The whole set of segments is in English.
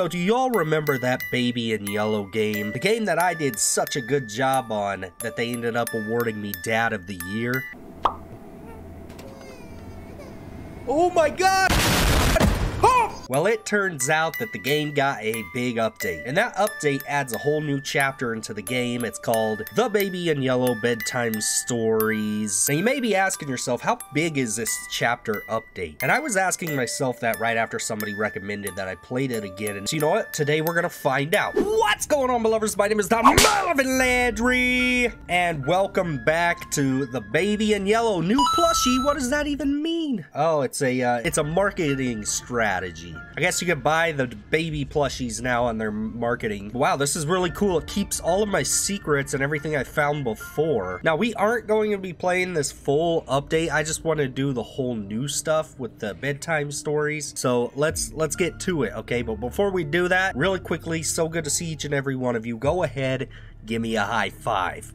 So do y'all remember that Baby in Yellow game? The game that I did such a good job on that they ended up awarding me Dad of the Year? Oh my god! Well, it turns out that the game got a big update, and that update adds a whole new chapter into the game. It's called The Baby in Yellow Bedtime Stories. Now, you may be asking yourself, how big is this chapter update? And I was asking myself that right after somebody recommended that I played it again, and so you know what? Today we're gonna find out. What's going on, lovers? My name is Don MahLuvin Landry, and welcome back to The Baby in Yellow new plushie. What does that even mean? Oh, it's a, uh, it's a marketing strategy. I guess you can buy the baby plushies now on their marketing. Wow, this is really cool. It keeps all of my secrets and everything I found before. Now, we aren't going to be playing this full update. I just want to do the whole new stuff with the bedtime stories. So let's let's get to it, okay? But before we do that, really quickly, so good to see each and every one of you. Go ahead, give me a high five.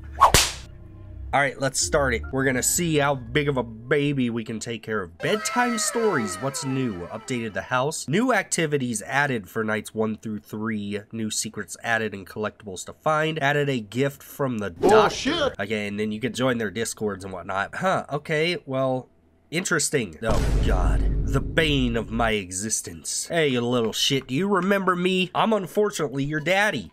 All right, let's start it. We're gonna see how big of a baby we can take care of. Bedtime stories, what's new? Updated the house. New activities added for nights one through three. New secrets added and collectibles to find. Added a gift from the oh, doctor. shit. Okay, and then you can join their discords and whatnot. Huh, okay, well, Interesting. Oh god. The bane of my existence. Hey, you little shit, do you remember me? I'm unfortunately your daddy.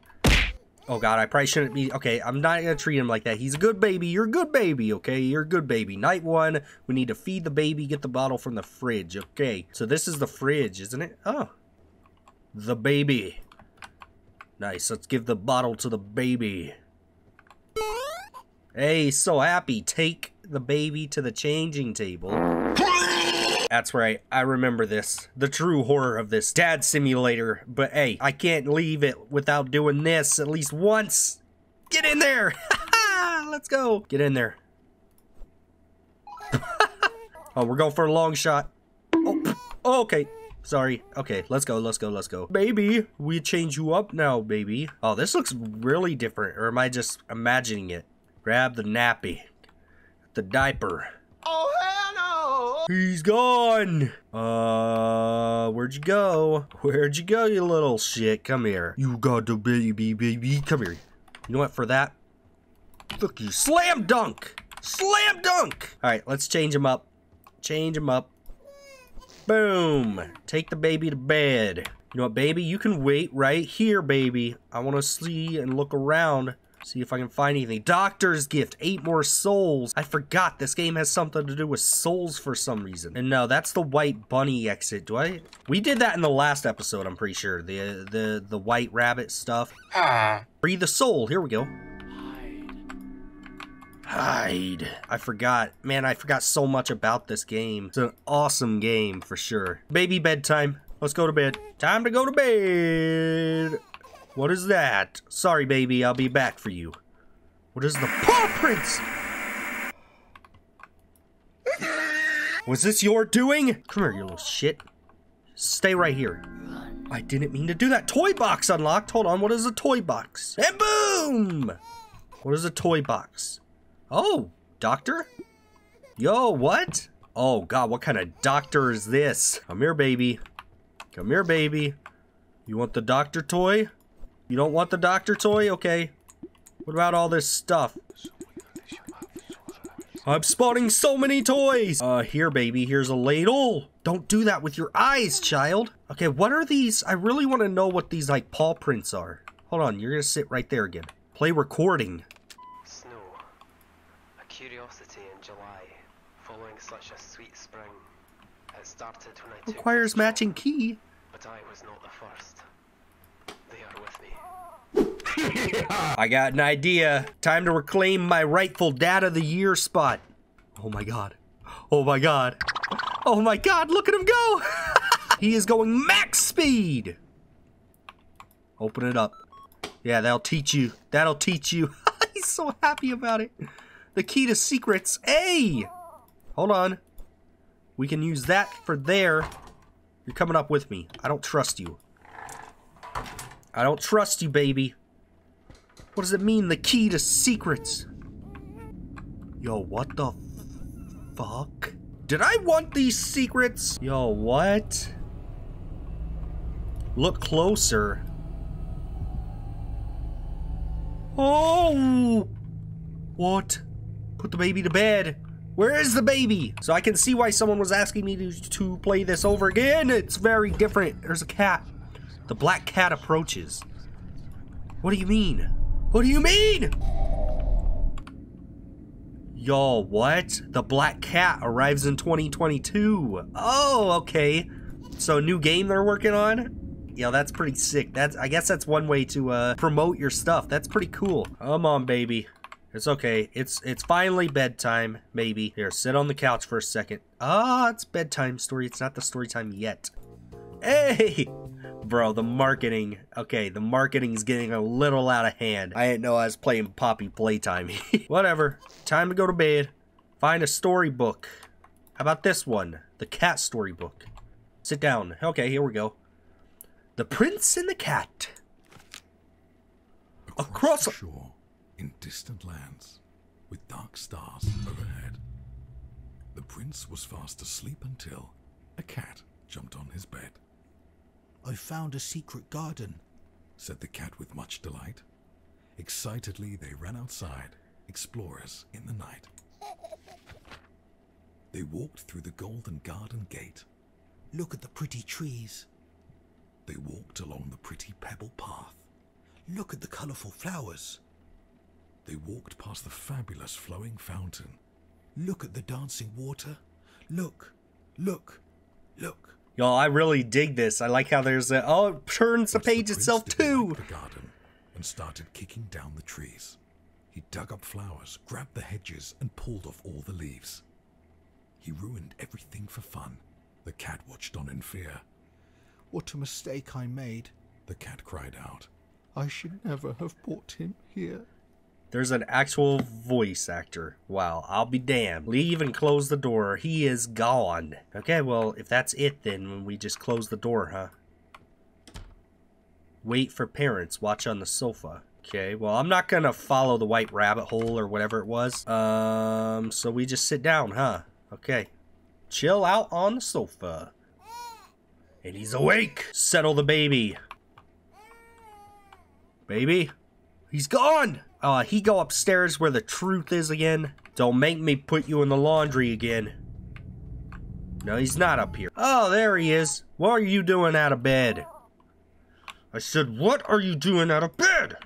Oh god, I probably shouldn't be. Okay, I'm not gonna treat him like that. He's a good baby. You're a good baby, okay? You're a good baby. Night one, we need to feed the baby, get the bottle from the fridge, okay? So this is the fridge, isn't it? Oh. The baby. Nice, let's give the bottle to the baby. Hey, so happy. Take the baby to the changing table. That's right, I remember this. The true horror of this dad simulator. But hey, I can't leave it without doing this at least once. Get in there! Let's go! Get in there. oh, we're going for a long shot. Oh, oh, okay. Sorry. Okay, let's go, let's go, let's go. Baby, we change you up now, baby. Oh, this looks really different. Or am I just imagining it? Grab the nappy. The diaper. He's gone. Uh, where'd you go? Where'd you go, you little shit? Come here. You got the baby, baby. Come here. You know what? For that, look you. Slam dunk. Slam dunk. All right, let's change him up. Change him up. Boom. Take the baby to bed. You know what, baby? You can wait right here, baby. I want to see and look around. See if I can find anything. Doctor's gift, eight more souls. I forgot this game has something to do with souls for some reason. And no, that's the white bunny exit. Do I? We did that in the last episode, I'm pretty sure. The the the white rabbit stuff. Ah. Free the soul. Here we go. Hide. I forgot. Man, I forgot so much about this game. It's an awesome game for sure. Baby bedtime. Let's go to bed. Time to go to bed. What is that? Sorry, baby, I'll be back for you. What is the paw prints? Was this your doing? Come here, you little shit. Stay right here. I didn't mean to do that. Toy box unlocked. Hold on, what is a toy box? And boom! What is a toy box? Oh, doctor? Yo, what? Oh, God, what kind of doctor is this? Come here, baby. Come here, baby. You want the doctor toy? You don't want the doctor toy? Okay. What about all this stuff? I'm spotting so many toys! Uh, here, baby, here's a ladle. Don't do that with your eyes, child. Okay, what are these? I really want to know what these, like, paw prints are. Hold on, you're gonna sit right there again. Play recording. Snow, a curiosity in July, following such a sweet spring. It started when I took Requires matching key. but I was not the first. They are with me. I got an idea. Time to reclaim my rightful Dad of the Year spot. Oh my god. Oh my god. Oh my god, look at him go! he is going max speed! Open it up. Yeah, that'll teach you. That'll teach you. He's so happy about it. The key to secrets. Hey! Hold on. We can use that for there. You're coming up with me. I don't trust you. I don't trust you, baby. What does it mean, the key to secrets? Yo, what the fuck? Did I want these secrets? Yo, what? Look closer. Oh! What? Put the baby to bed. Where is the baby? So I can see why someone was asking me to, to play this over again. It's very different. There's a cat. The black cat approaches. What do you mean? What do you mean? Y'all, what? The black cat arrives in 2022. Oh, okay. So new game they're working on? Yeah, that's pretty sick. That's I guess that's one way to uh, promote your stuff. That's pretty cool. Come on, baby. It's okay. It's it's finally bedtime, maybe. Here, sit on the couch for a second. Ah, it's bedtime story. It's not the story time yet. Hey! Bro, the marketing. Okay, the marketing's getting a little out of hand. I didn't know I was playing Poppy Playtime. Whatever. Time to go to bed. Find a storybook. How about this one? The cat storybook. Sit down. Okay, here we go. The Prince and the Cat. Across, Across- the shore, in distant lands, with dark stars overhead. The prince was fast asleep until a cat jumped on his bed, I found a secret garden. said the cat with much delight. Excitedly, they ran outside, explorers in the night. They walked through the golden garden gate. Look at the pretty trees. They walked along the pretty pebble path. Look at the colourful flowers. They walked past the fabulous flowing fountain. Look at the dancing water. Look, look, look. Y'all, I really dig this. I like how there's a... Oh, it turns the But page prince itself didn't too. like the garden and started kicking down the trees. He dug up flowers, grabbed the hedges, and pulled off all the leaves. He ruined everything for fun. The cat watched on in fear. What a mistake I made. The cat cried out. I should never have brought him here. There's an actual voice actor. Wow, I'll be damned. Leave and close the door. He is gone. Okay, well, if that's it, then we just close the door, huh? Wait for parents. Watch on the sofa. Okay, well, I'm not gonna follow the white rabbit hole or whatever it was. Um, so we just sit down, huh? Okay. Chill out on the sofa. And he's awake. Settle the baby. Baby? He's gone! Uh, he go upstairs where the truth is again. Don't make me put you in the laundry again. No, he's not up here. Oh, there he is. What are you doing out of bed? I said, what are you doing out of bed?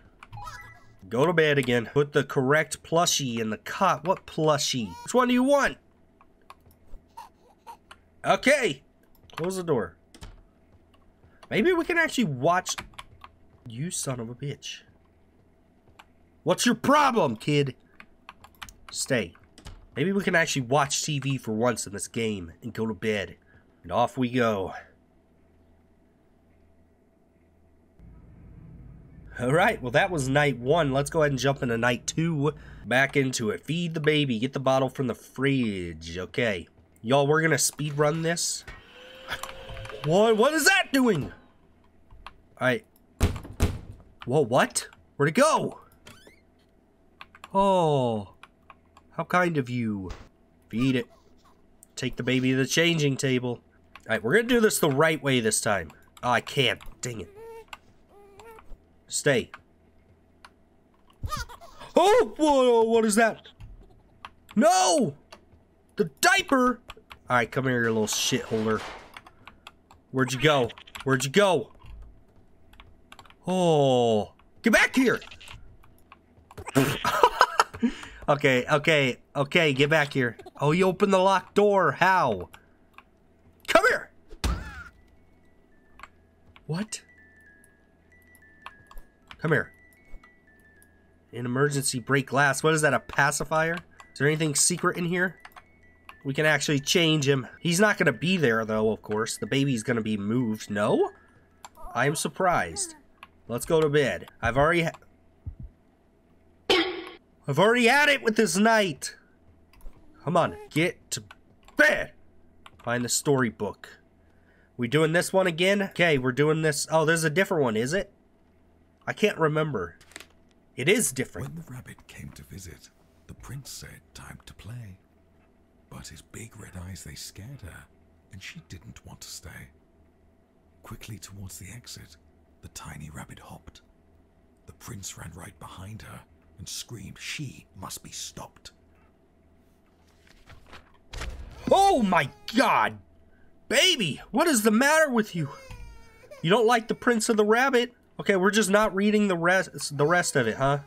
Go to bed again. Put the correct plushie in the cot. What plushie? Which one do you want? Okay. Close the door. Maybe we can actually watch... You son of a bitch. What's your problem, kid? Stay. Maybe we can actually watch TV for once in this game and go to bed. And off we go. Alright, well that was night one. Let's go ahead and jump into night two. Back into it. Feed the baby. Get the bottle from the fridge. Okay. Y'all, we're gonna speed run this. What? What is that doing? Alright. Whoa, what? Where'd it go? Oh. How kind of you. Feed it. Take the baby to the changing table. Alright, we're gonna do this the right way this time. Oh, I can't. Dang it. Stay. Oh, whoa, what is that? No! The diaper! Alright, come here, you little shitholder. Where'd you go? Where'd you go? Oh, get back here! Oh, okay, okay, okay, get back here. Oh, you opened the locked door. How? Come here! What? Come here. An emergency break glass. What is that, a pacifier? Is there anything secret in here? We can actually change him. He's not going to be there, though, of course. The baby's going to be moved. No? I am surprised. Let's go to bed. I've already I've already had it with this night. Come on, get to bed. Find the storybook. We doing this one again? Okay, we're doing this. Oh, there's a different one, is it? I can't remember. It is different. When the rabbit came to visit, the prince said, Time to play. But his big red eyes, they scared her, and she didn't want to stay. quickly towards the exit, the tiny rabbit hopped. The prince ran right behind her and screamed she must be stopped. Oh my god! Baby, what is the matter with you? You don't like the Prince of the Rabbit? Okay, we're just not reading the rest the rest of it, huh?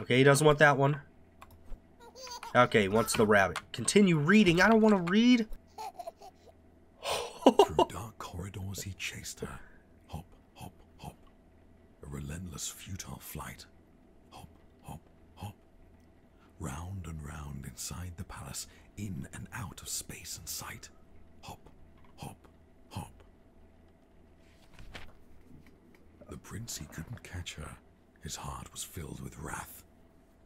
Okay, he doesn't want that one. Okay, wants the rabbit. Continue reading. I don't want to read. Through dark corridors he chased her. Hop, hop, hop. A relentless, futile flight. Round and round inside the palace, in and out of space and sight. Hop, hop, hop. The prince, he couldn't catch her. His heart was filled with wrath.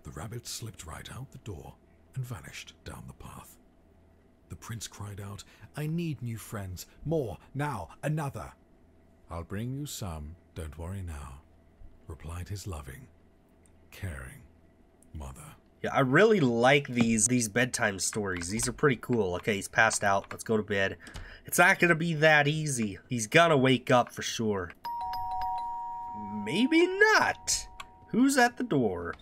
The rabbit slipped right out the door and vanished down the path. The prince cried out, I need new friends. More, now, another. I'll bring you some, don't worry now, replied his loving, caring mother. Yeah, I really like these these bedtime stories. These are pretty cool. Okay, he's passed out. Let's go to bed. It's not gonna be that easy. He's gonna wake up for sure. Maybe not. Who's at the door?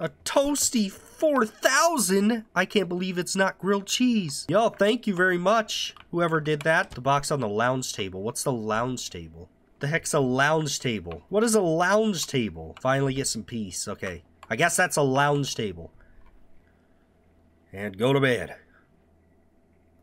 A toasty 4000? I can't believe it's not grilled cheese. Yo, thank you very much. Whoever did that. The box on the lounge table. What's the lounge table? The heck's a lounge table? What is a lounge table? Finally get some peace. Okay. I guess that's a lounge table. And go to bed.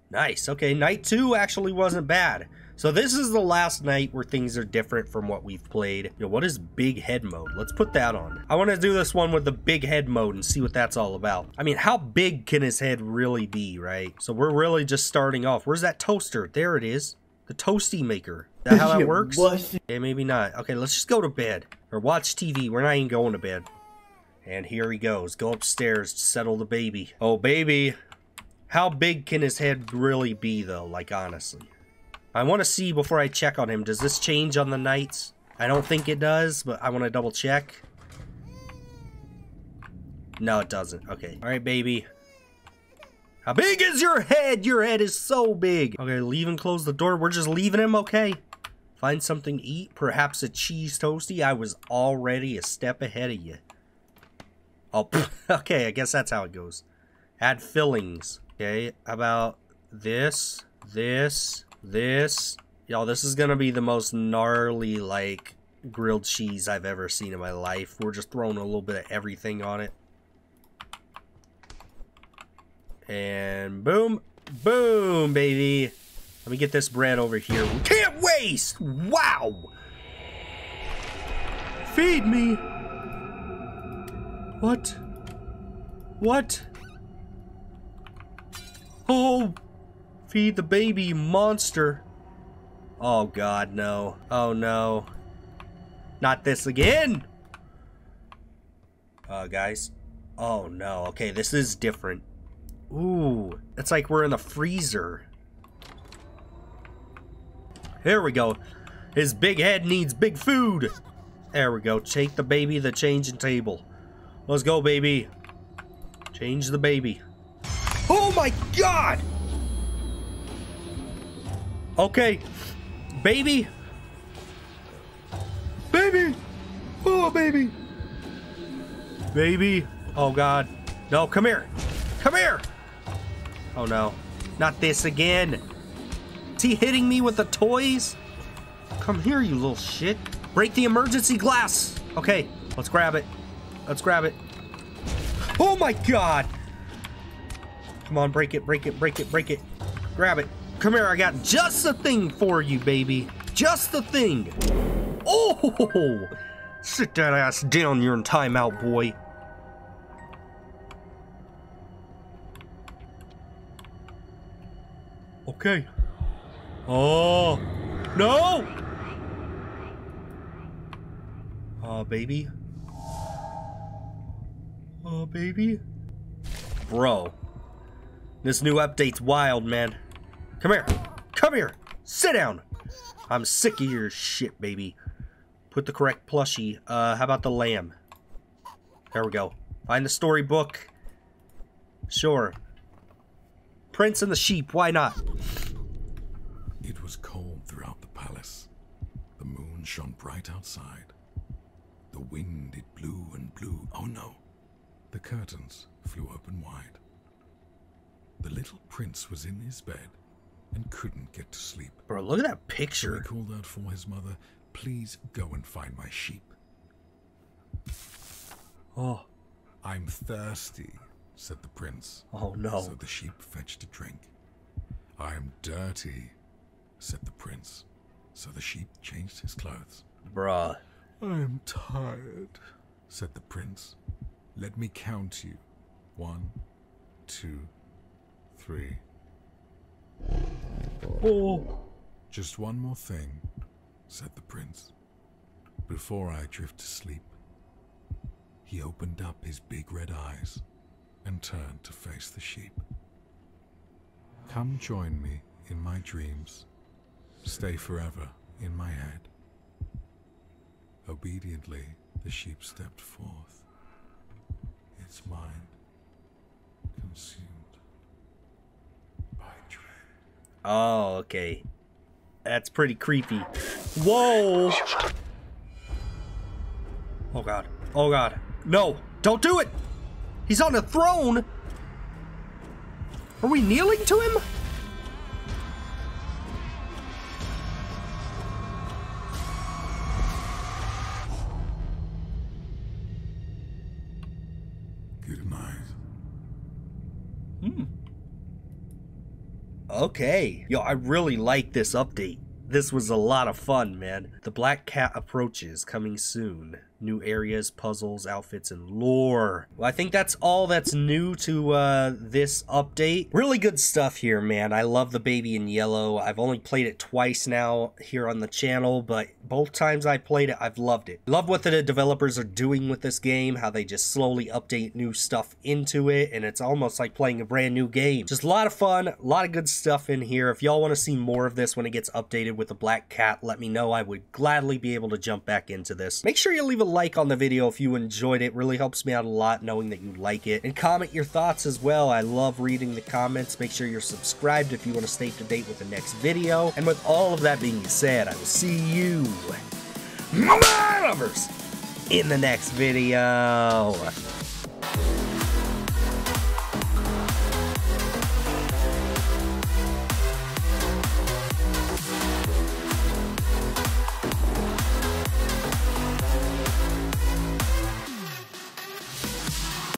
Nice. Okay, night two actually wasn't bad. So this is the last night where things are different from what we've played. Yo, what is big head mode? Let's put that on. I want to do this one with the big head mode and see what that's all about. I mean, how big can his head really be, right? So we're really just starting off. Where's that toaster? There it is. The toasty maker. Is that how that works? Okay, maybe not. Okay, let's just go to bed. Or watch TV. We're not even going to bed. And here he goes. Go upstairs to settle the baby. Oh, baby. How big can his head really be, though? Like, honestly. I want to see before I check on him. Does this change on the nights? I don't think it does, but I want to double check. No, it doesn't. Okay. All right, baby. How big is your head? Your head is so big. Okay, leave and close the door. We're just leaving him, okay? Find something to eat. Perhaps a cheese toasty. I was already a step ahead of you. Oh, okay. I guess that's how it goes. Add fillings. Okay, about this, this, this. Y'all, this is gonna be the most gnarly, like, grilled cheese I've ever seen in my life. We're just throwing a little bit of everything on it. And boom, boom, baby. Let me get this bread over here. We can't waste! Wow! Feed me! What? What? Oh! Feed the baby, monster. Oh god, no. Oh no. Not this again! Uh, guys. Oh no. Okay, this is different. Ooh, it's like we're in the freezer. Here we go. His big head needs big food. There we go. Take the baby the changing table. Let's go, baby. Change the baby. Oh my god! Okay. Baby. Baby. Oh, baby. Baby. Oh, God. No, come here. Come here. Oh, no. Not this again. Is he hitting me with the toys? Come here, you little shit. Break the emergency glass. Okay, let's grab it. Let's grab it. Oh, my God. Come on, break it, break it, break it, break it. Grab it. Come here, I got just the thing for you, baby. Just the thing. Oh! Sit that ass down, you're in timeout, boy. Okay. Oh! No! Oh, baby. Oh, baby. Bro. This new update's wild, man. Come here. Come here. Sit down. I'm sick of your shit, baby. Put the correct plushie. Uh, how about the lamb? There we go. Find the storybook. Sure. Prince and the sheep, why not? It was cold throughout the palace. The moon shone bright outside. The wind it blew and blew. Oh no! Curtains flew open wide. The little prince was in his bed and couldn't get to sleep. Bro, look at that So he called out for his mother, Please go and find my sheep. Oh, I'm thirsty, said the prince. oh no. So the sheep fetched a drink. I am dirty, said the prince. So the sheep changed his clothes. Bruh. I am tired, said the prince. Let me count you. One, two, three. Oh. Just one more thing, said the prince. Before I drift to sleep, he opened up his big red eyes and turned to face the sheep. Come join me in my dreams. Stay forever in my head. Obediently, the sheep stepped forth, its mind consumed by dread. Oh, okay. That's pretty creepy. Whoa! Oh god. Oh god. No! Don't do it! He's on a throne! Are we kneeling to him? Okay. Yo, I really like this update. This was a lot of fun, man. The Black Cat approaches coming soon. New areas, puzzles, outfits, and lore. Well, I think that's all that's new to uh, this update. Really good stuff here, man. I love the Baby in Yellow. I've only played it twice now here on the channel, but both times I played it, I've loved it. Love what the developers are doing with this game, how they just slowly update new stuff into it, and it's almost like playing a brand new game. Just a lot of fun, a lot of good stuff in here. If y'all want to see more of this when it gets updated with the Black Cat, let me know. I would gladly be able to jump back into this. Make sure you leave a like on the video if you enjoyed it. Really helps me out a lot knowing that you like it. And comment your thoughts as well. I love reading the comments. Make sure you're subscribed if you want to stay up to date with the next video. And with all of that being said, I will see you, my lovers, in the next video.